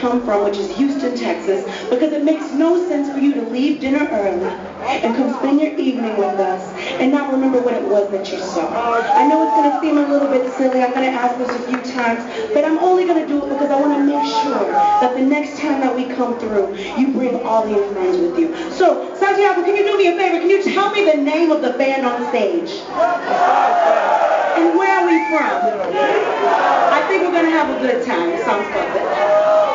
come from, which is Houston, Texas, because it makes no sense for you to leave dinner early and come spend your evening with us and not remember what it was that you saw. I know it's going to seem a little bit silly. I'm going to ask this a few times, but I'm only going to do it because I want to make sure that the next time that we come through, you bring all your friends with you. So, Santiago, can you do me a favor? Can you tell me the name of the band on stage? And where are we from? I think we're going to have a good time. Sounds good.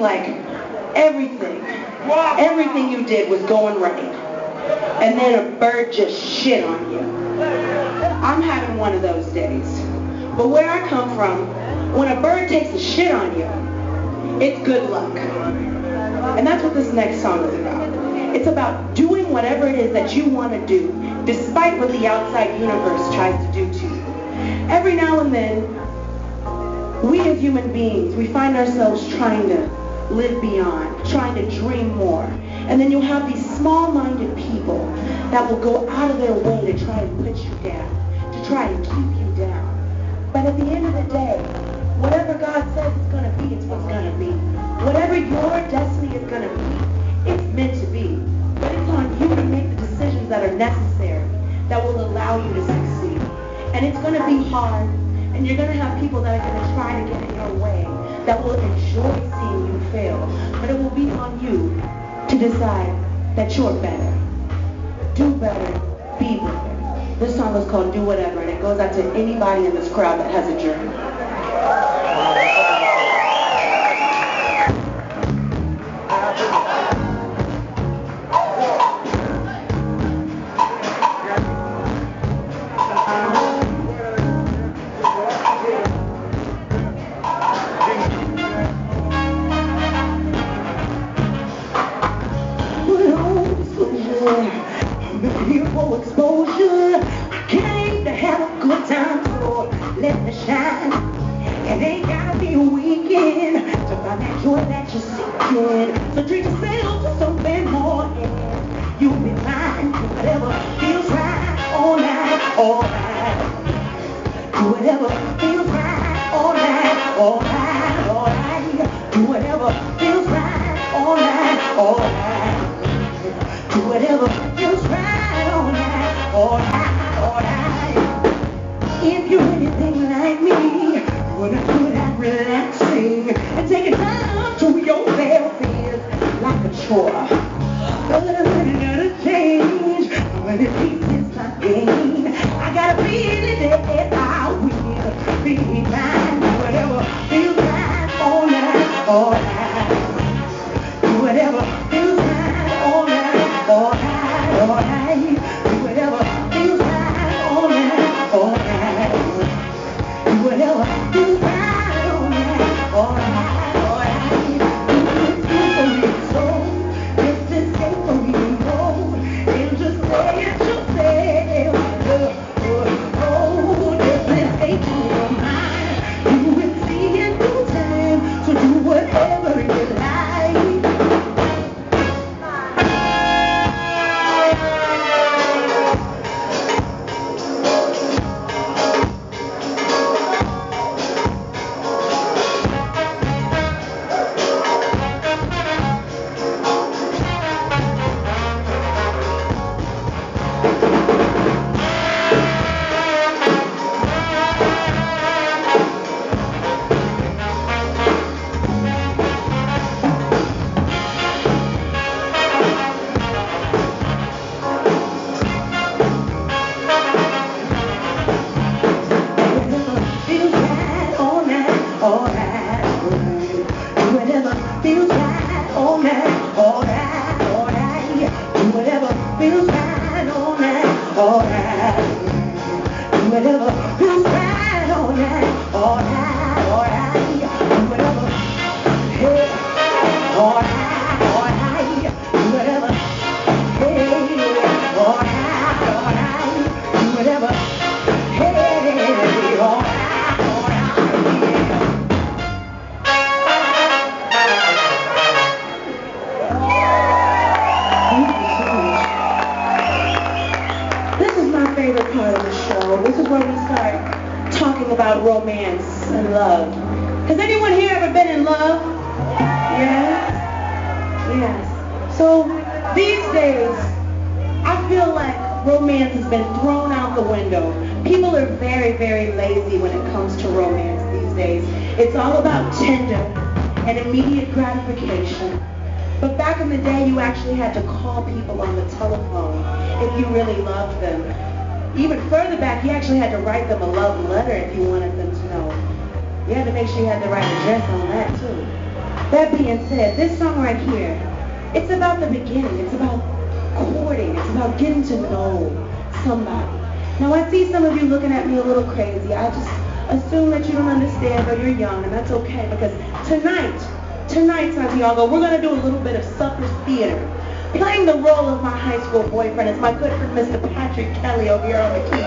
like everything, everything you did was going right. And then a bird just shit on you. I'm having one of those days. But where I come from, when a bird takes a shit on you, it's good luck. And that's what this next song is about. It's about doing whatever it is that you want to do, despite what the outside universe tries to do to you. Every now and then, we as human beings, we find ourselves trying to live beyond, trying to dream more. And then you'll have these small-minded people that will go out of their way to try and put you down, to try and keep you down. But at the end of the day, whatever God says it's going to be, it's what's going to be. Whatever your destiny is going to be, it's meant to be. But it's on you to make the decisions that are necessary that will allow you to succeed. And it's going to be hard. And you're going to have people that are going to try to get in your way that will enjoy seeing you fail. But it will be on you to decide that you're better. Do better. Be better. This song is called Do Whatever, and it goes out to anybody in this crowd that has a dream. Let me shine. It ain't gotta be a weekend to find that joy that you're seeking. So treat yourself to something more, and you'll be fine. Do whatever feels right, all night, all right. Do whatever feels right, all night, all right, all right. Do whatever feels right, all night, all right. Do whatever feels right, all night, all right. If you're anything like me, wanna do that relaxing and taking time to your welfare like a chore. Where we start talking about romance and love. Has anyone here ever been in love? Yes? Yes. So these days, I feel like romance has been thrown out the window. People are very, very lazy when it comes to romance these days. It's all about Tinder and immediate gratification. But back in the day, you actually had to call people on the telephone if you really loved them. Even further back, you actually had to write them a love letter if you wanted them to know. You had to make sure you had the right address on that, too. That being said, this song right here, it's about the beginning. It's about courting. It's about getting to know somebody. Now, I see some of you looking at me a little crazy. I just assume that you don't understand or you're young, and that's okay because tonight, tonight, Santiago, we're going to do a little bit of sucker theater. Playing the role of my high school boyfriend is my good friend Mr. Patrick Kelly over here on the keys.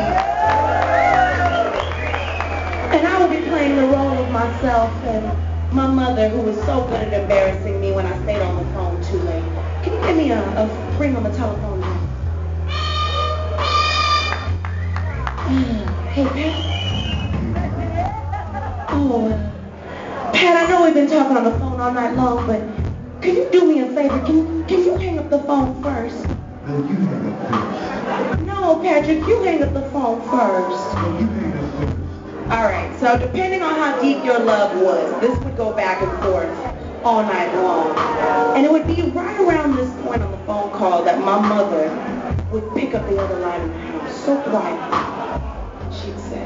And I will be playing the role of myself and my mother who was so good at embarrassing me when I stayed on the phone too late. Can you give me a, a ring on the telephone now? Hey, Pat. Oh, Pat, I know we've been talking on the phone all night long, but can you do me a favor? Can, can you hang up the phone first? No, you hang up first. No, Patrick, you hang up the phone first. No, you hang up first. All right, so depending on how deep your love was, this would go back and forth all night long. And it would be right around this point on the phone call that my mother would pick up the other line in the house so quietly. She'd say,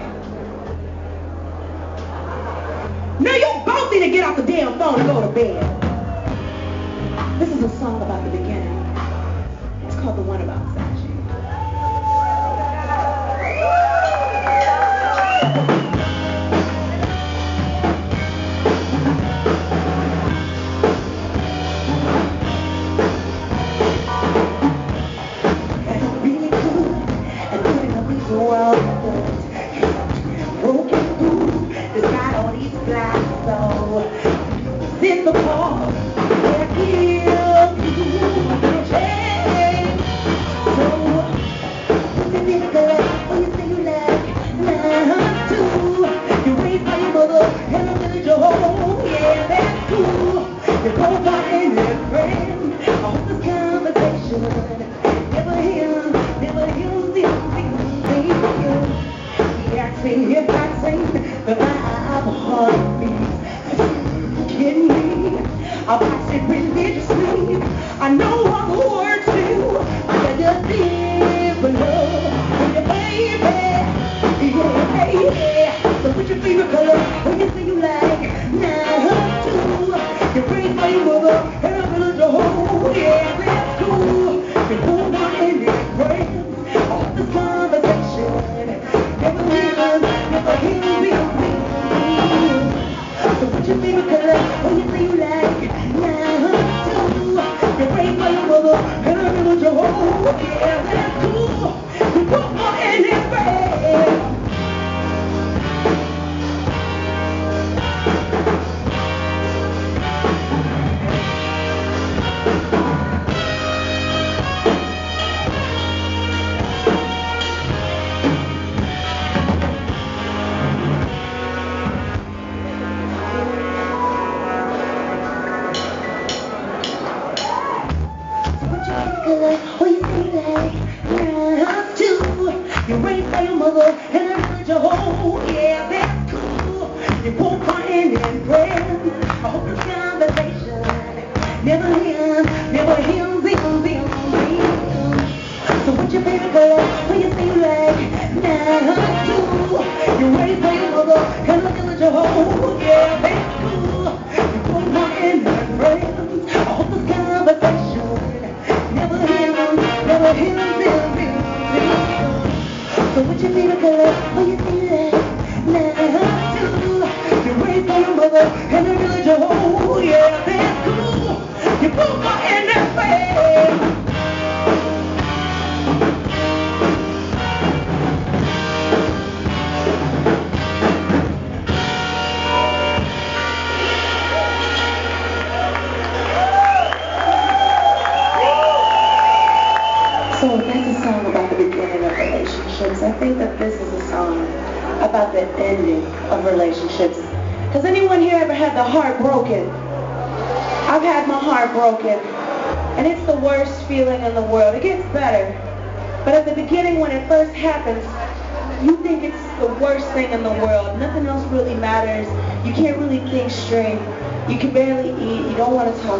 Now you both need to get off the damn phone and go to bed. This is a song about the beginning. It's called The One About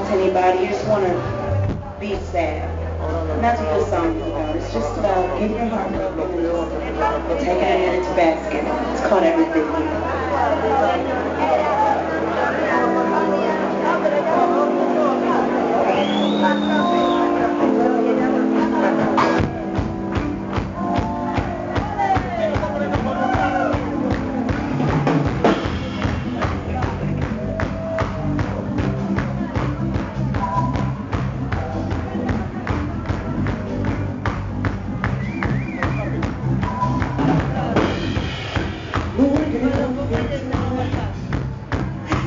to anybody. You just want to be sad. What this song is about. It's just about getting your heart broken and taking it in its basket. It's called Everything.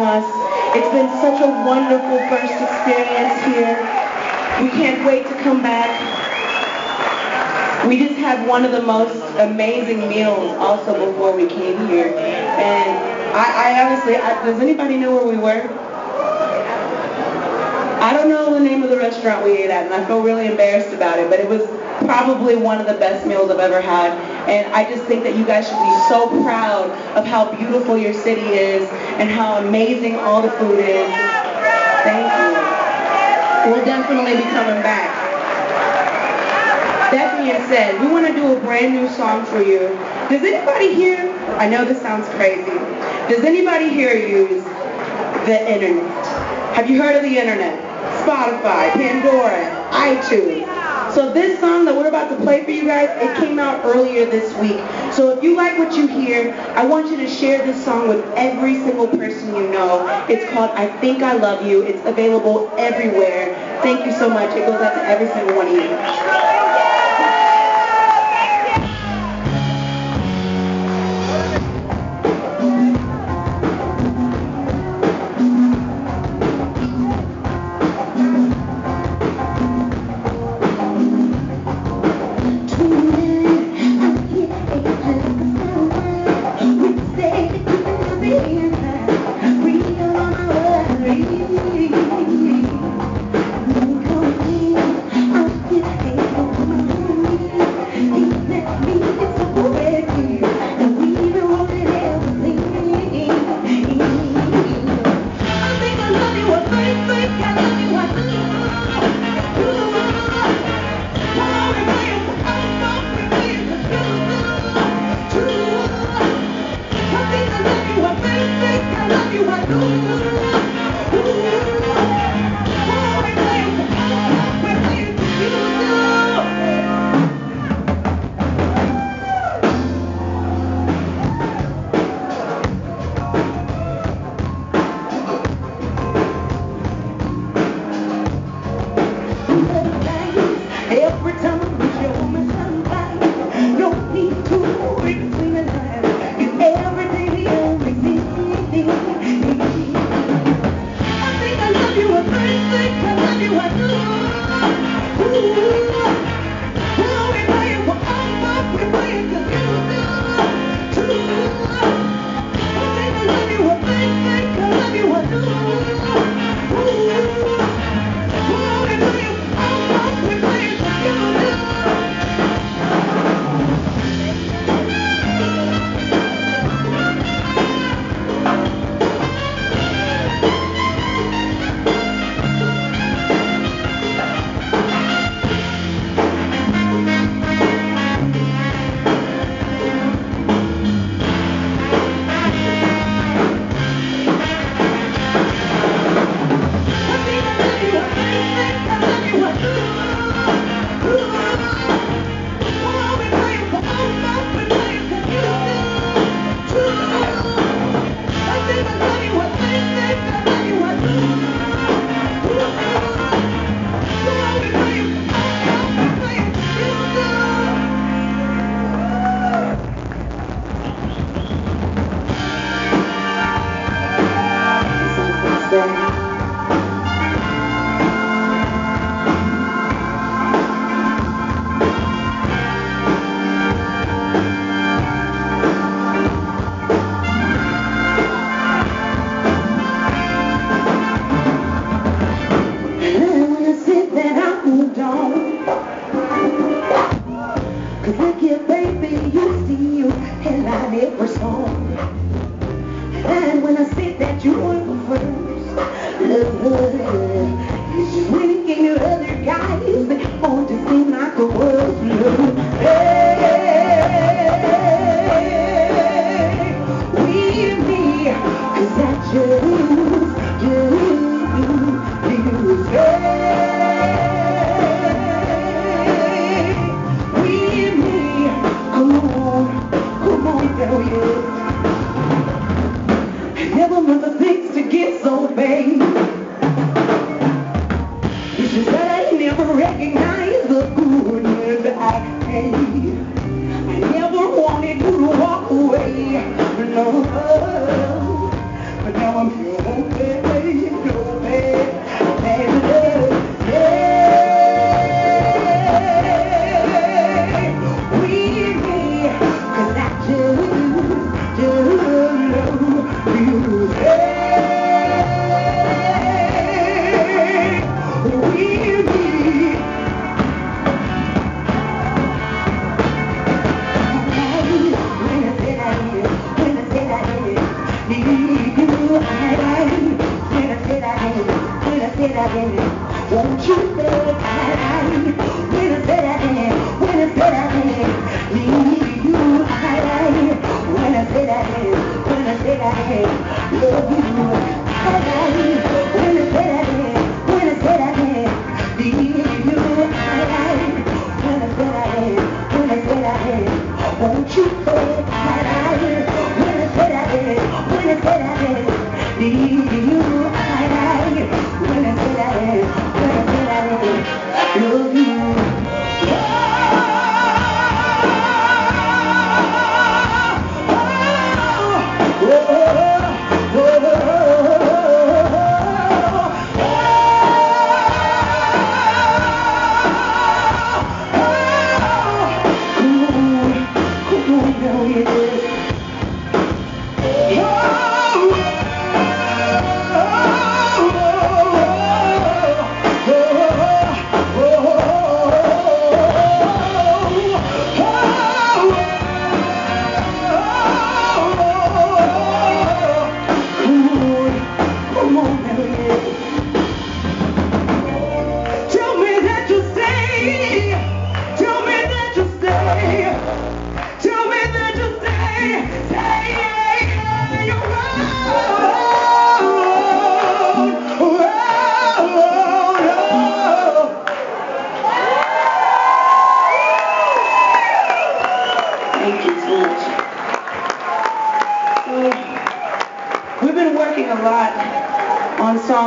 us. It's been such a wonderful first experience here. We can't wait to come back. We just had one of the most amazing meals also before we came here. And I, I honestly, I, does anybody know where we were? I don't know the name of the restaurant we ate at, and I feel really embarrassed about it, but it was probably one of the best meals I've ever had. And I just think that you guys should be so proud of how beautiful your city is and how amazing all the food is. Thank you. We'll definitely be coming back. That being said, we want to do a brand new song for you. Does anybody here, I know this sounds crazy, does anybody here use the internet? Have you heard of the internet? Spotify, Pandora, iTunes. So this song that we're about to play for you guys, it came out earlier this week. So if you like what you hear, I want you to share this song with every single person you know. It's called I Think I Love You. It's available everywhere. Thank you so much. It goes out to every single one of you.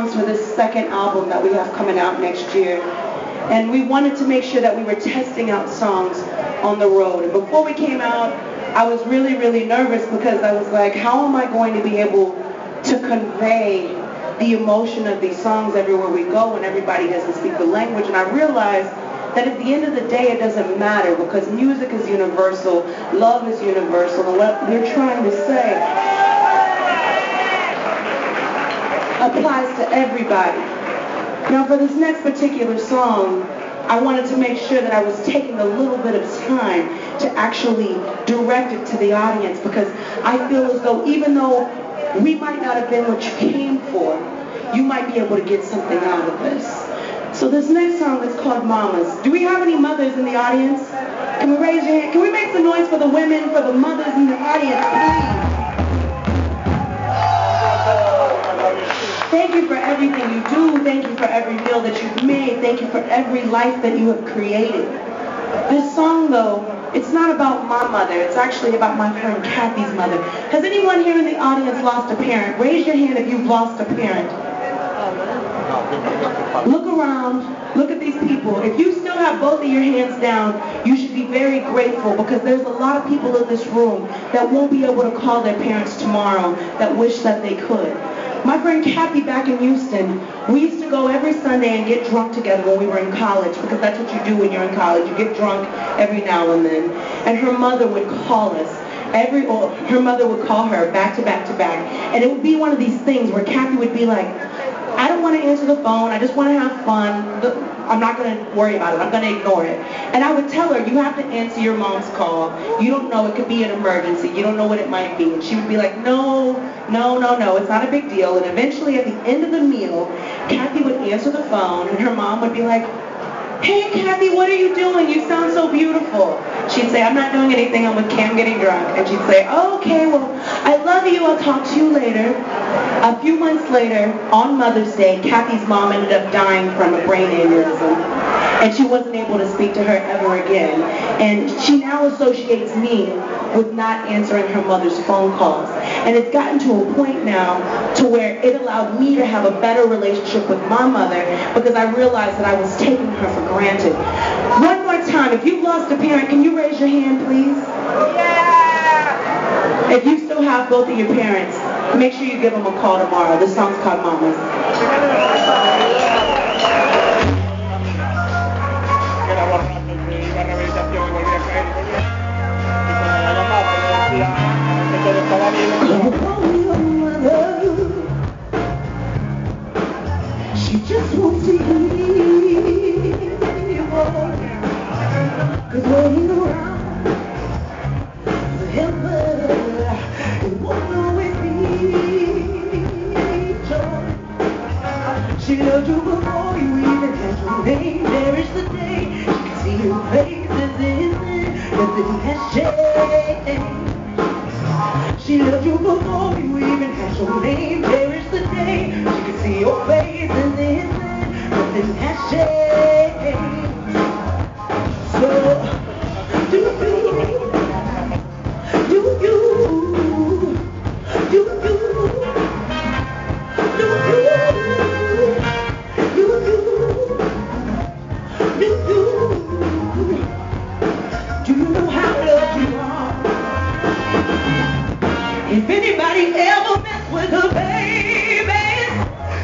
Songs for this second album that we have coming out next year. And we wanted to make sure that we were testing out songs on the road. And before we came out, I was really, really nervous because I was like, how am I going to be able to convey the emotion of these songs everywhere we go when everybody doesn't speak the language? And I realized that at the end of the day, it doesn't matter because music is universal, love is universal, and what we're trying to say applies to everybody. Now for this next particular song, I wanted to make sure that I was taking a little bit of time to actually direct it to the audience because I feel as though even though we might not have been what you came for, you might be able to get something out of this. So this next song is called Mamas. Do we have any mothers in the audience? Can we raise your hand? Can we make some noise for the women, for the mothers in the audience, please? Thank you for everything you do. Thank you for every meal that you've made. Thank you for every life that you have created. This song, though, it's not about my mother. It's actually about my friend Kathy's mother. Has anyone here in the audience lost a parent? Raise your hand if you've lost a parent. Look around. Look at these people. If you still have both of your hands down, you should be very grateful because there's a lot of people in this room that won't be able to call their parents tomorrow that wish that they could. My friend Kathy back in Houston, we used to go every Sunday and get drunk together when we were in college because that's what you do when you're in college. You get drunk every now and then. And her mother would call us. Every, or her mother would call her back to back to back. And it would be one of these things where Kathy would be like, I don't want to answer the phone. I just want to have fun. I'm not going to worry about it. I'm going to ignore it. And I would tell her, you have to answer your mom's call. You don't know. It could be an emergency. You don't know what it might be. And she would be like, no, no, no, no. It's not a big deal. And eventually at the end of the meal, Kathy would answer the phone and her mom would be like, hey Kathy, what are you doing? You sound so beautiful. She'd say, I'm not doing anything, I'm with Kam getting drunk. And she'd say, okay, well, I love you, I'll talk to you later. A few months later, on Mother's Day, Kathy's mom ended up dying from a brain aneurysm and she wasn't able to speak to her ever again. And she now associates me with not answering her mother's phone calls. And it's gotten to a point now to where it allowed me to have a better relationship with my mother because I realized that I was taking her for granted. One more time, if you've lost a parent, can you raise your hand, please? Yeah! If you still have both of your parents, make sure you give them a call tomorrow. This song's called Mamas. She just wants to Cause waiting around loved you before you even had your name There is the day. She can see your faces in there. Nothing has changed. She loved you before you even had your name. There is the day. She could see your face and then nothing has changed. So, do you, anybody ever messed with a baby,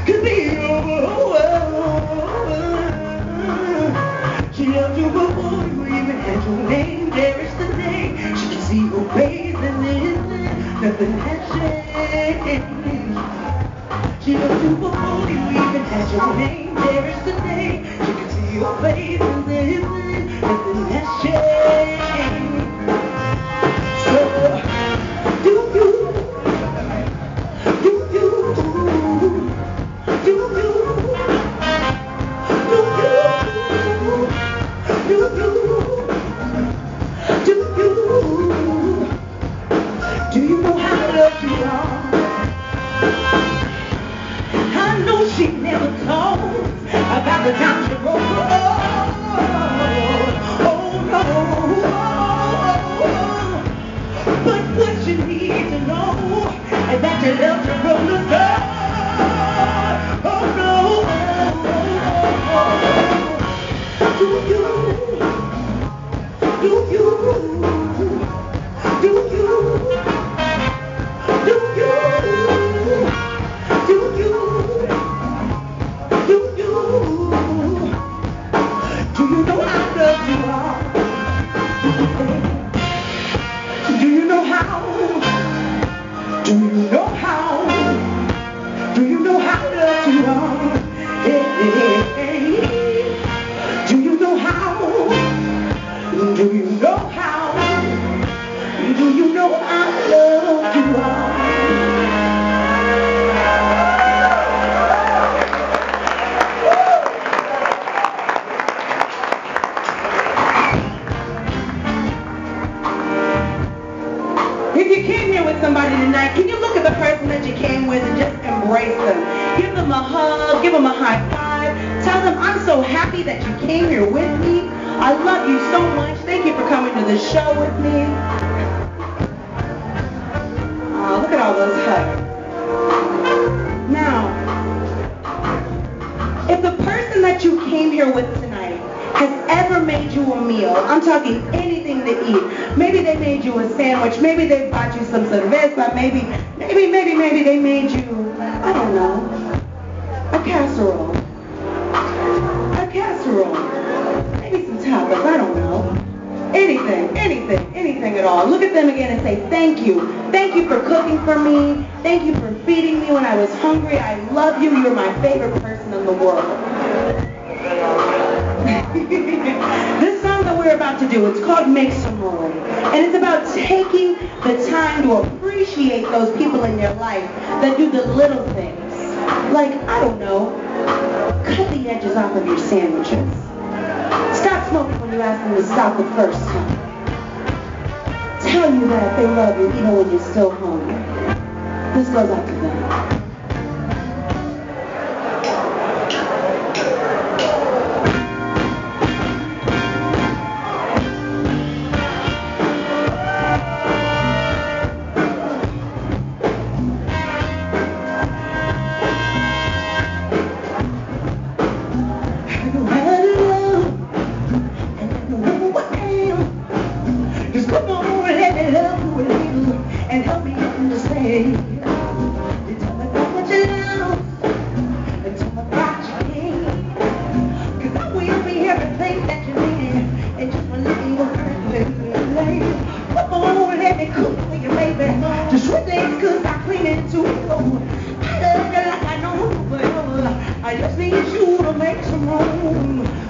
could be over. She loved you before you even had your name. There is the day she can see your face and then nothing has changed. She loved you before you even had your name. There is the day she can see your face and then nothing has changed. happy that you came here with me. I love you so much. Thank you for coming to the show with me. Oh, look at all those hugs. Now, if the person that you came here with tonight has ever made you a meal, I'm talking anything to eat. Maybe they made you a sandwich. Maybe they bought you some cerveza. Maybe, maybe, maybe, maybe they made you, I don't know, a casserole. I don't know. Anything, anything, anything at all. Look at them again and say, thank you. Thank you for cooking for me. Thank you for feeding me when I was hungry. I love you. You're my favorite person in the world. this song that we're about to do, it's called Make Some Noise. And it's about taking the time to appreciate those people in your life that do the little things. Like, I don't know, cut the edges off of your sandwiches. Stop smoking when you ask them to stop the first time. Tell you that they love you even when you're still hungry. This goes out to them. I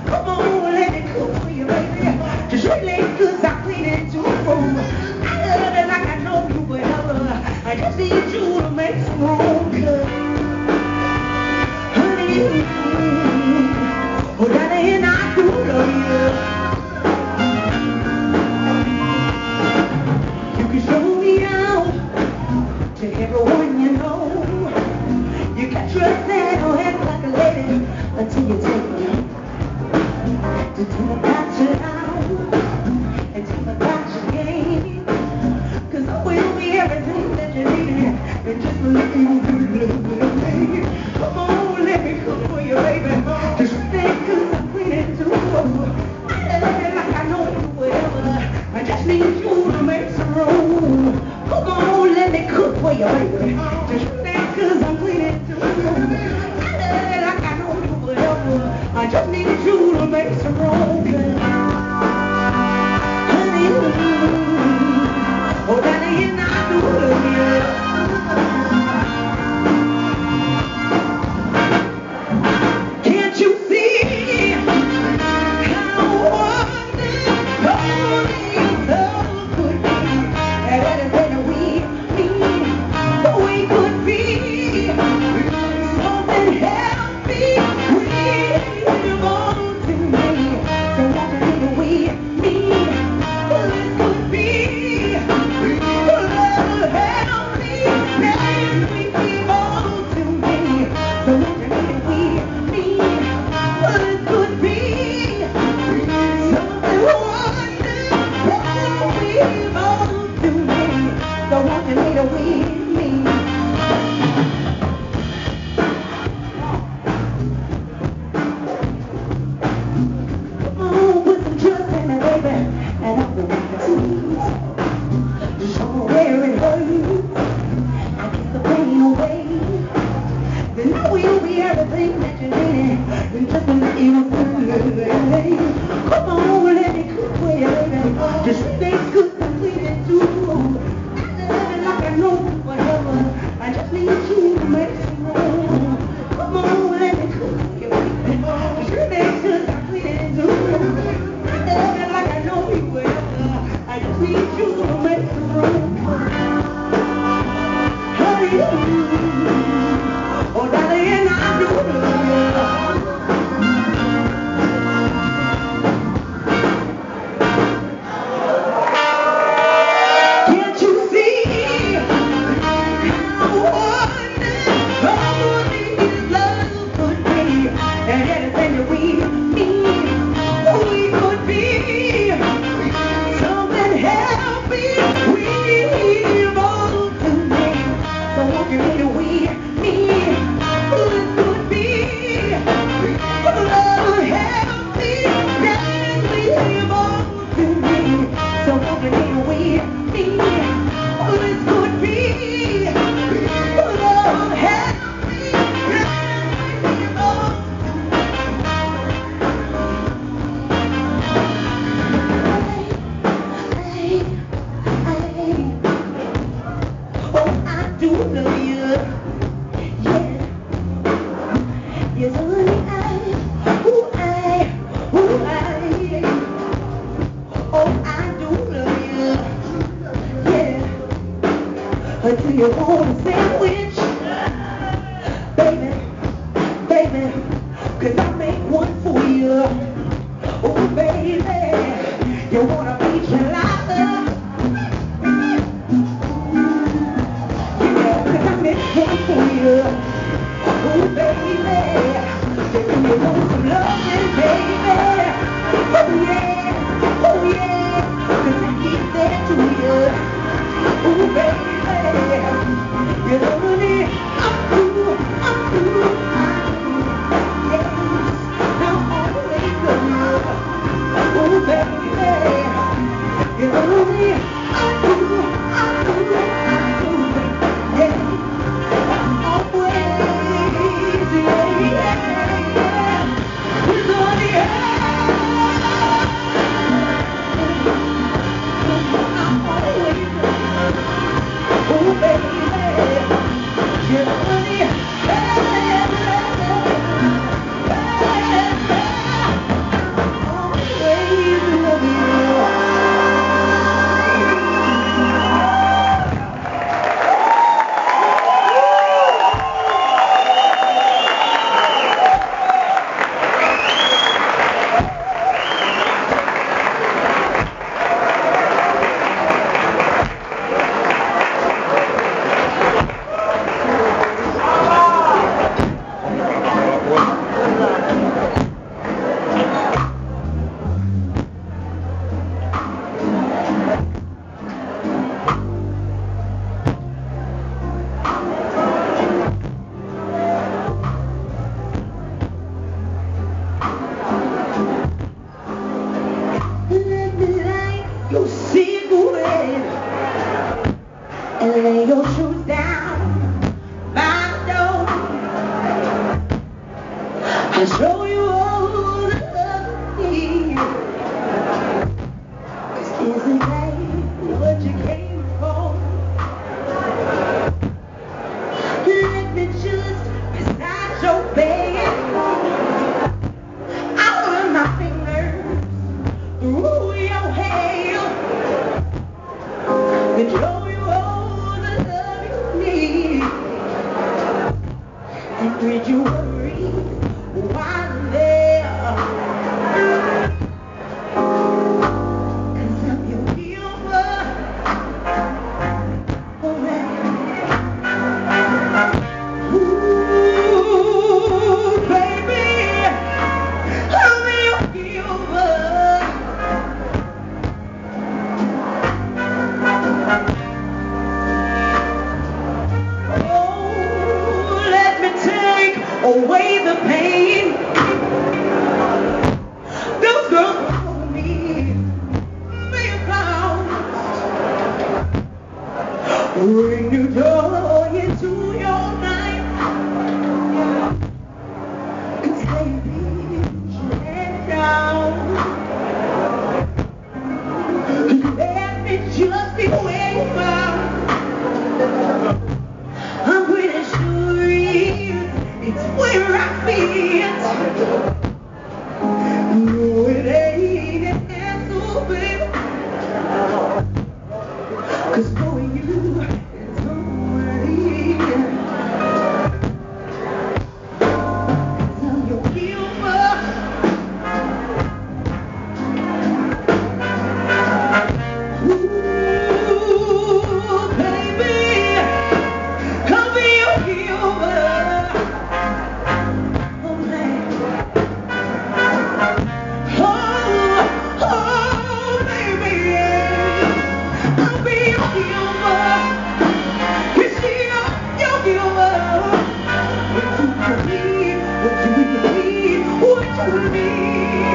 What do we need? What do we need?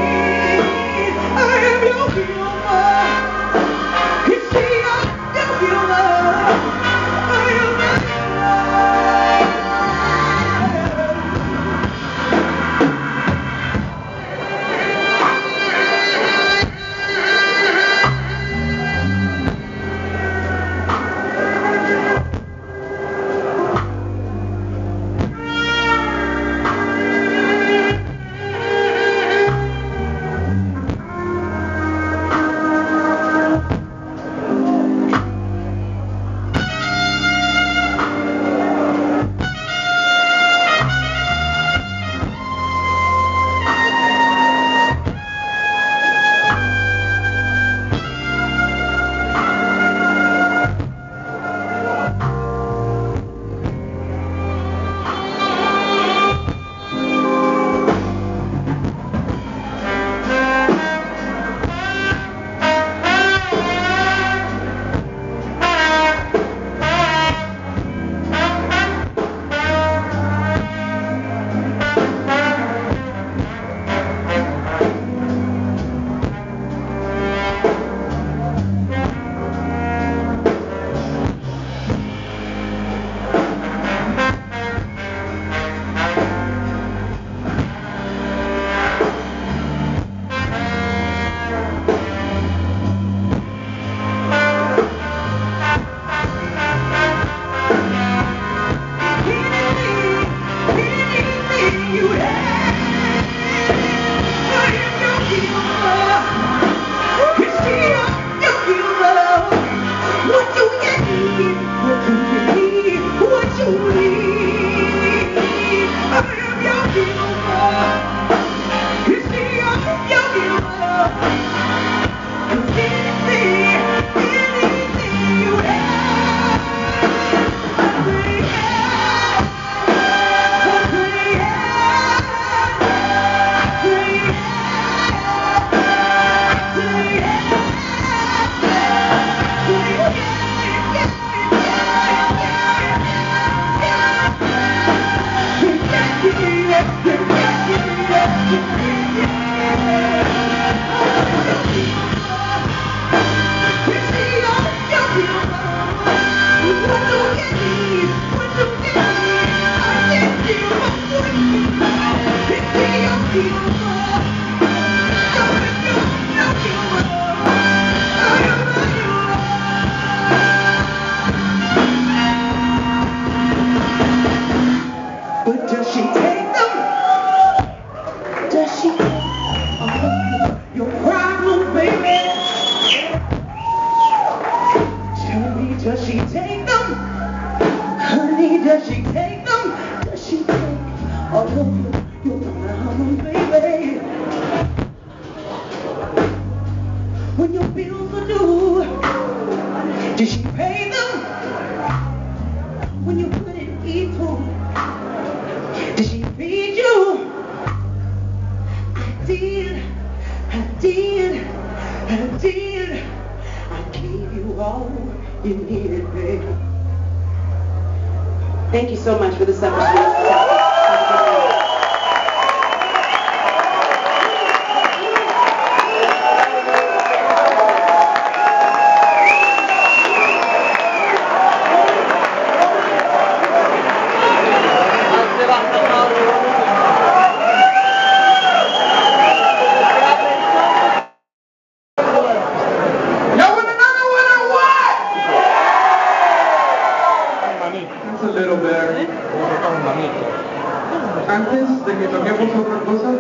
Antes de que toquemos otra cosa,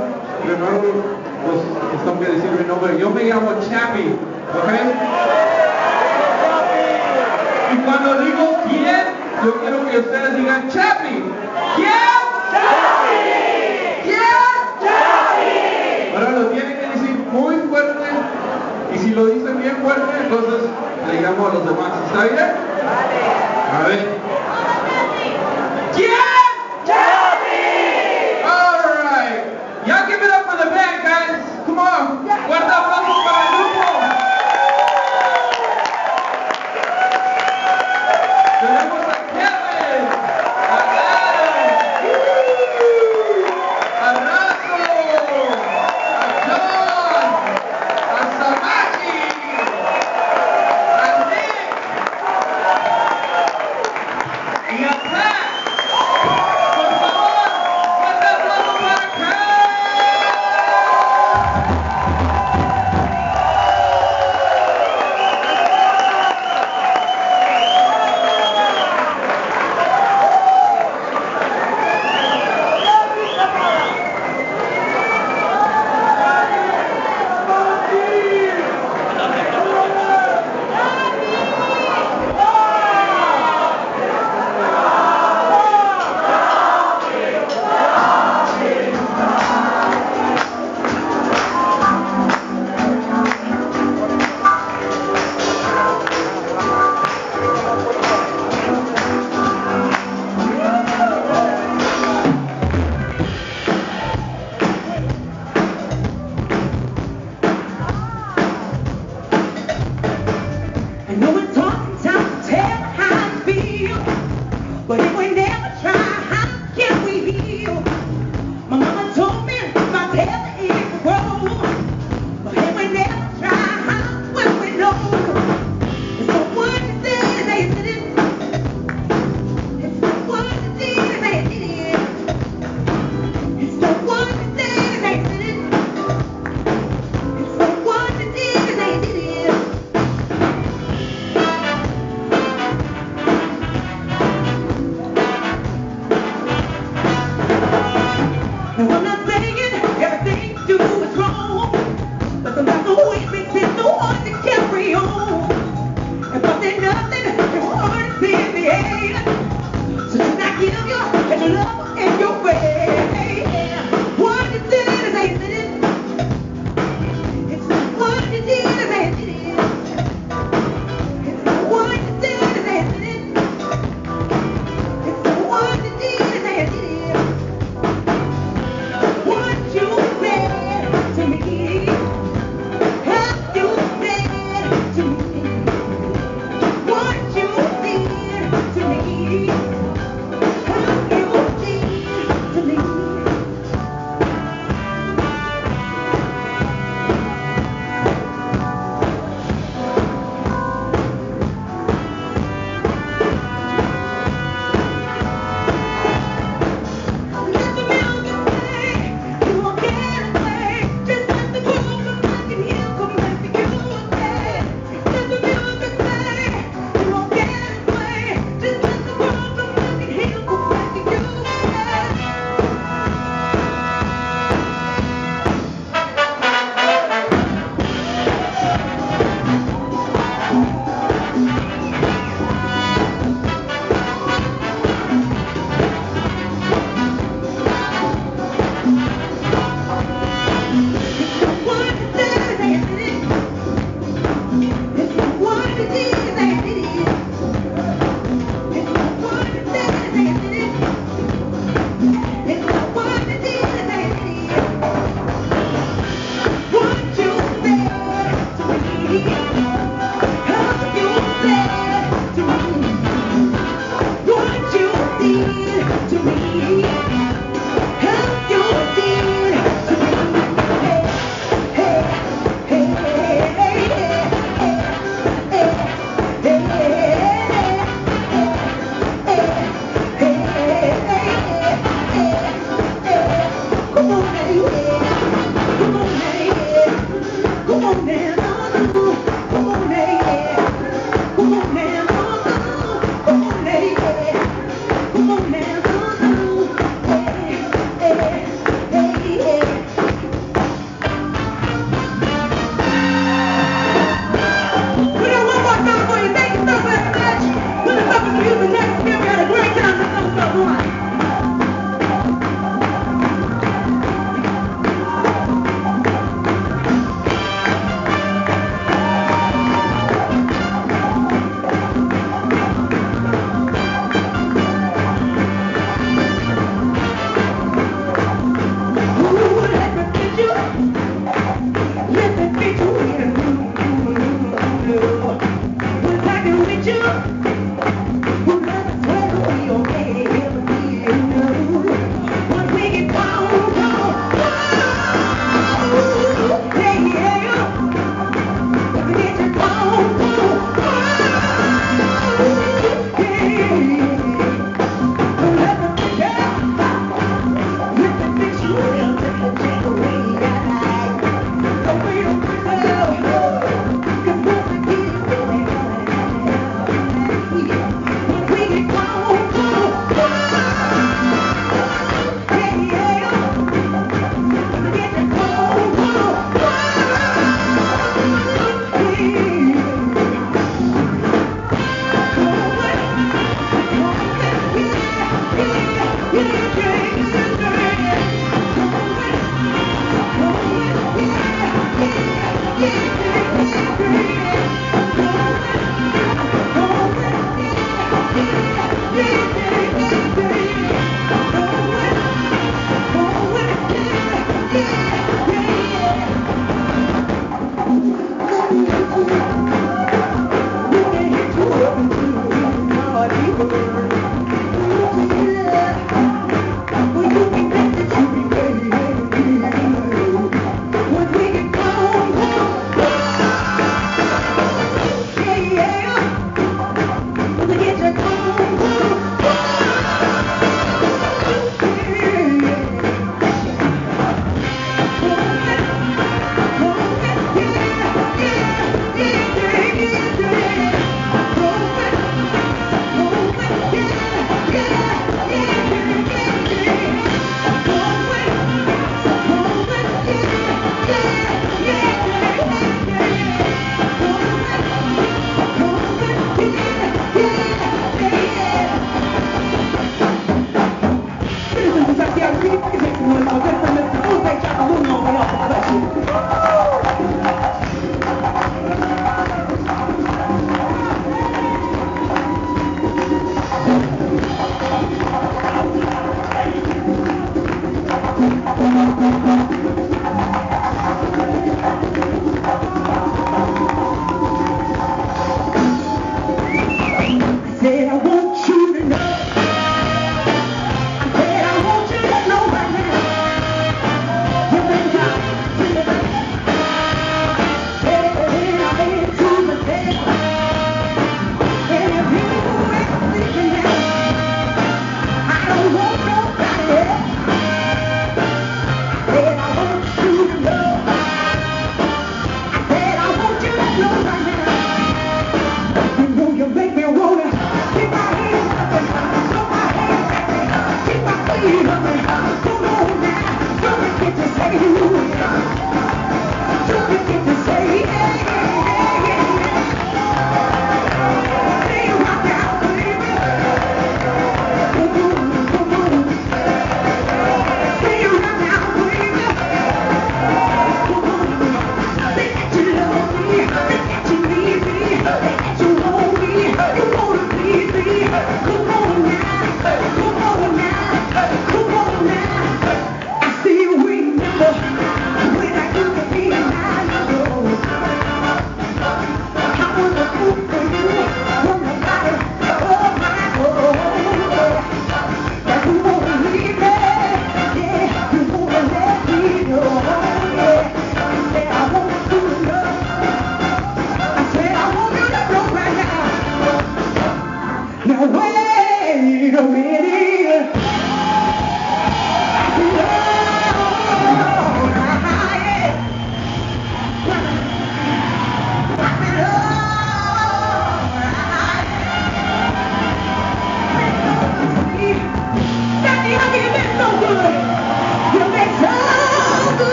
primero pues tengo que decir mi nombre. Yo me llamo Chappie, ¿ok? Y cuando digo quién, yo quiero que ustedes digan Chappie. ¿Quién? ¿Quién? Ahora lo tienen que decir muy fuerte. Y si lo dicen bien fuerte, entonces le llamo a los demás. ¿Está bien? But if we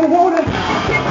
the water.